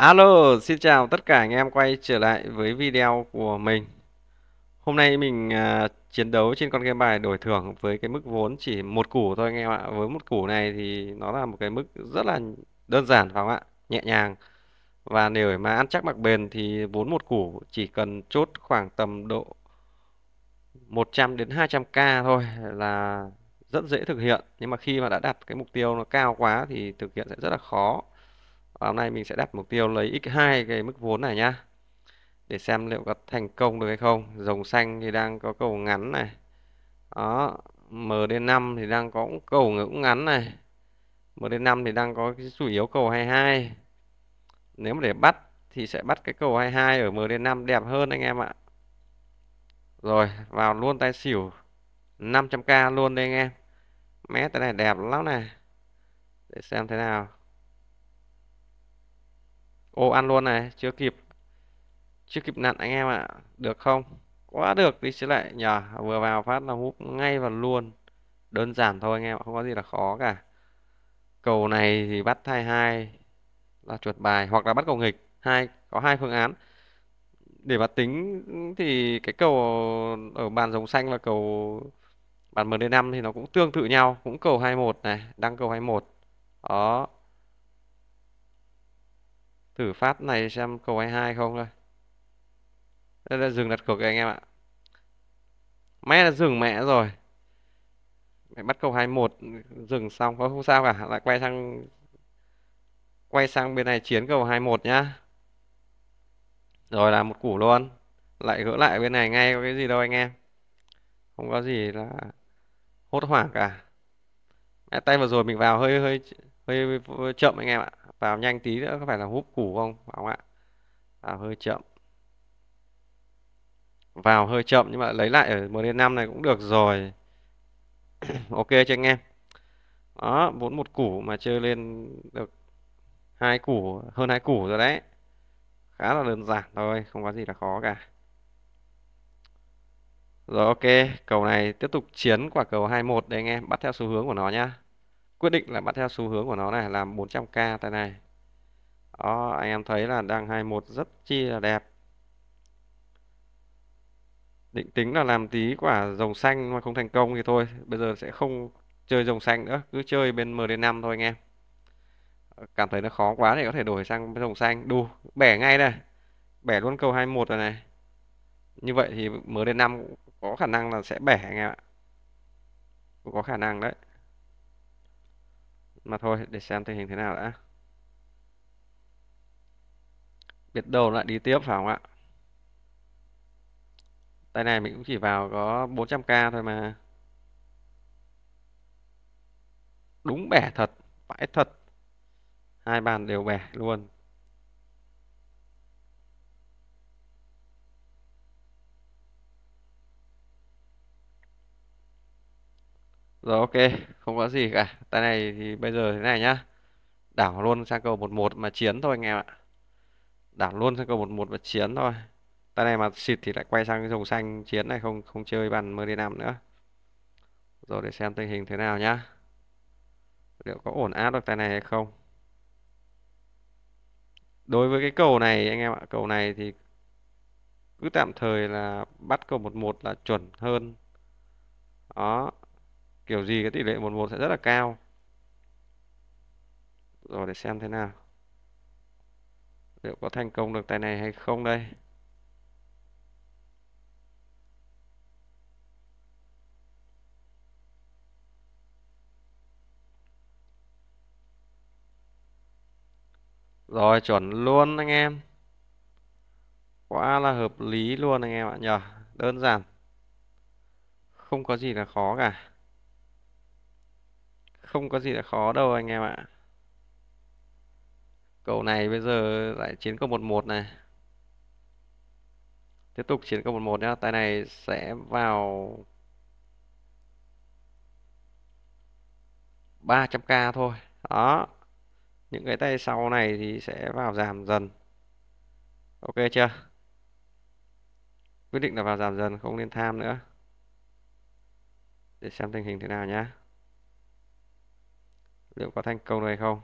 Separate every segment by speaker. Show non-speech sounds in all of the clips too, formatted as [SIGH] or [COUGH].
Speaker 1: Alo, xin chào tất cả anh em quay trở lại với video của mình. Hôm nay mình à, chiến đấu trên con game bài đổi thưởng với cái mức vốn chỉ một củ thôi anh em ạ. Với một củ này thì nó là một cái mức rất là đơn giản phải không ạ? Nhẹ nhàng. Và nếu mà ăn chắc mặc bền thì vốn một củ chỉ cần chốt khoảng tầm độ 100 đến 200k thôi là rất dễ thực hiện. Nhưng mà khi mà đã đặt cái mục tiêu nó cao quá thì thực hiện sẽ rất là khó. Và hôm nay mình sẽ đặt mục tiêu lấy x2 cái mức vốn này nhá. Để xem liệu có thành công được hay không. dòng xanh thì đang có cầu ngắn này. Đó, MD5 thì đang có cầu ngưỡng ngắn này. MD5 thì đang có cái chủ yếu cầu 22. Nếu mà để bắt thì sẽ bắt cái cầu 22 ở MD5 đẹp hơn anh em ạ. Rồi, vào luôn tay xỉu 500k luôn đây anh em. Mé tay này đẹp lắm này. Để xem thế nào. Ô ăn luôn này, chưa kịp chưa kịp nặn anh em ạ. Được không? Quá được đi chứ lại nhờ. Vừa vào phát là hút ngay vào luôn. Đơn giản thôi anh em không có gì là khó cả. Cầu này thì bắt thay hai là chuột bài hoặc là bắt cầu nghịch. Hai có hai phương án. Để mà tính thì cái cầu ở bàn giống xanh và cầu bàn MD5 thì nó cũng tương tự nhau, cũng cầu 21 này, đăng cầu 21. Đó, Thử phát này xem cầu 22 không thôi. Đây là dừng đặt cược anh em ạ. Mẹ là dừng mẹ rồi. mẹ bắt cầu 21 dừng xong không, không sao cả, lại quay sang quay sang bên này chiến cầu 21 nhá. Rồi là một củ luôn. Lại gỡ lại bên này ngay có cái gì đâu anh em. Không có gì là hốt hoảng cả. Mẹ tay vừa rồi mình vào hơi hơi hơi chậm anh em ạ. Vào nhanh tí nữa, có phải là hút củ không? Không ạ. Vào hơi chậm. Vào hơi chậm nhưng mà lấy lại ở MD5 này cũng được rồi. [CLEARS THROAT] Ok cho anh em. Đó vốn một củ mà chơi lên được hai củ, hơn hai củ rồi đấy. Khá là đơn giản thôi, không có gì là khó cả. Rồi, ok. Cầu này tiếp tục chiến quả cầu 21 đây anh em. Bắt theo xu hướng của nó nhá quyết định là bắt theo xu hướng của nó này, làm 400k tại này. Đó, anh em thấy là đang 21 rất chi là đẹp. Định tính là làm tí quả rồng xanh mà không thành công thì thôi, bây giờ sẽ không chơi rồng xanh nữa, cứ chơi bên MD5 thôi anh em. Ờ, cảm thấy nó khó quá thì có thể đổi sang rồng xanh. Đu bẻ ngay đây, bẻ luôn cầu 21 rồi này. Như vậy thì MD5 có khả năng là sẽ bẻ anh em ạ. Có khả năng đấy mà thôi, để xem tình hình thế nào đã. Biết đâu lại đi tiếp phải không ạ? Tay này mình cũng chỉ vào có 400k thôi mà. Đúng bẻ thật phải thật. Hai bàn đều bẻ luôn. Rồi ok, không có gì cả. Tay này thì bây giờ thế này nhá. Đảo luôn sang cầu 11 mà chiến thôi anh em ạ. Đảo luôn sang cầu 11 và chiến thôi. Tay này mà xịt thì lại quay sang cái dòng xanh chiến này không không chơi bàn MD5 nữa. Rồi để xem tình hình thế nào nhá. Liệu có ổn áp được tay này hay không? Đối với cái cầu này anh em ạ, cầu này thì cứ tạm thời là bắt cầu 11 là chuẩn hơn. Đó, kiểu gì cái tỷ lệ 11 sẽ rất là cao. Rồi để xem thế nào. Liệu có thành công được tay này hay không đây? Rồi, chuẩn luôn anh em. Quá là hợp lý luôn anh em ạ. Nhờ, đơn giản. Không có gì là khó cả không có gì là khó đâu anh em ạ. Cầu này bây giờ lại chiến cầu một một này. Tiếp tục chiến cầu một một nhá. Tay này sẽ vào 300k thôi. Đó. Những cái tay sau này thì sẽ vào giảm dần. Ok chưa? Quyết định là vào giảm dần, không nên tham nữa. Để xem tình hình thế nào nhá liệu có thành công này không?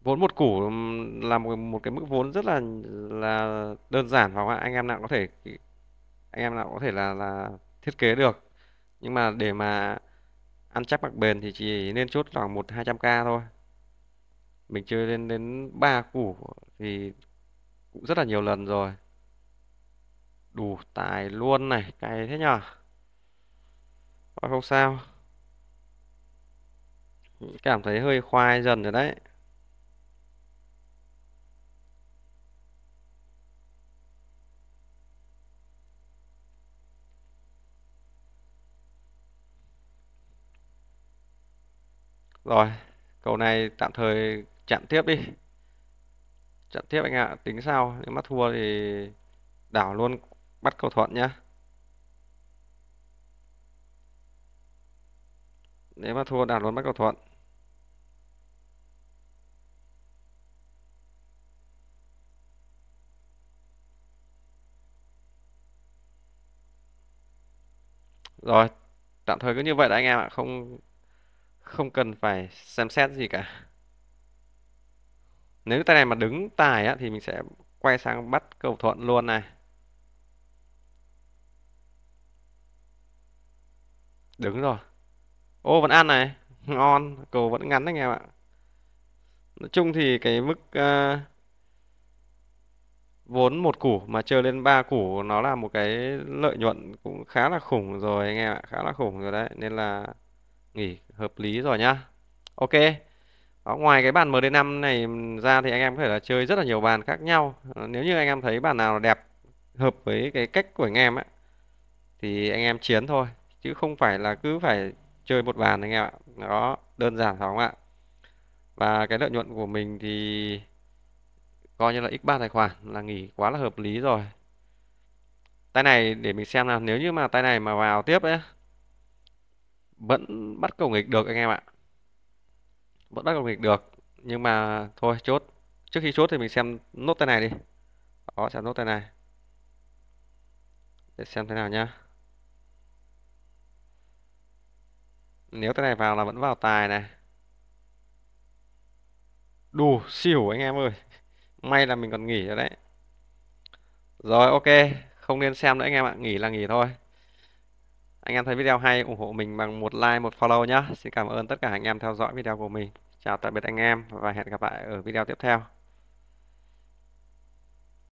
Speaker 1: Vốn một củ là một, một cái mức vốn rất là là đơn giản và anh em nào có thể anh em nào có thể là là thiết kế được. Nhưng mà để mà ăn chắc mặc bền thì chỉ nên chốt khoảng một hai trăm k thôi. Mình chơi lên đến ba củ thì cũng rất là nhiều lần rồi. Đủ tài luôn này cày thế nhở? Không sao cảm thấy hơi khoai dần rồi đấy. Rồi cầu này tạm thời chặn tiếp đi. Chặn tiếp anh ạ, tính sau, nếu mà thua thì đảo luôn bắt cầu thuận nhá. Nếu mà thua đảo luôn bắt cầu thuận. Rồi tạm thời cứ như vậy đã anh em ạ không không cần phải xem xét gì cả. Nếu tay này mà đứng tài á thì mình sẽ quay sang bắt cầu thuận luôn này. Đứng rồi. Ô vẫn ăn này. Ngon cầu vẫn ngắn anh em ạ. Nói chung thì cái mức uh, vốn một củ mà chơi lên ba củ nó là một cái lợi nhuận cũng khá là khủng rồi anh em ạ khá là khủng rồi đấy nên là nghỉ hợp lý rồi nhá. Ok đó, ngoài cái bàn MD5 này ra thì anh em có thể là chơi rất là nhiều bàn khác nhau. Ờ, nếu như anh em thấy bàn nào đẹp hợp với cái cách của anh em ấy thì anh em chiến thôi chứ không phải là cứ phải chơi một bàn anh em ạ. Đó đơn giản phải không ạ? Và cái lợi nhuận của mình thì coi như là x3 tài khoản là nghỉ quá là hợp lý rồi. Tay này, để mình xem nào, nếu như mà tay này mà vào tiếp ấy, vẫn bắt cầu nghịch được anh em ạ. Vẫn bắt cầu nghịch được, nhưng mà thôi, chốt. Trước khi chốt thì mình xem nốt tay này đi. Đó, xem nốt tay này. Để xem thế nào nhá. Nếu tay này vào là vẫn vào tài này. Đủ xỉu anh em ơi may là mình còn nghỉ rồi đấy. Rồi, ok. Không nên xem nữa anh em ạ. Nghỉ là nghỉ thôi. Anh em thấy video hay, ủng hộ mình bằng một like, một follow nhé xin cảm ơn tất cả anh em theo dõi video của mình. Chào tạm biệt anh em và hẹn gặp lại ở video tiếp theo.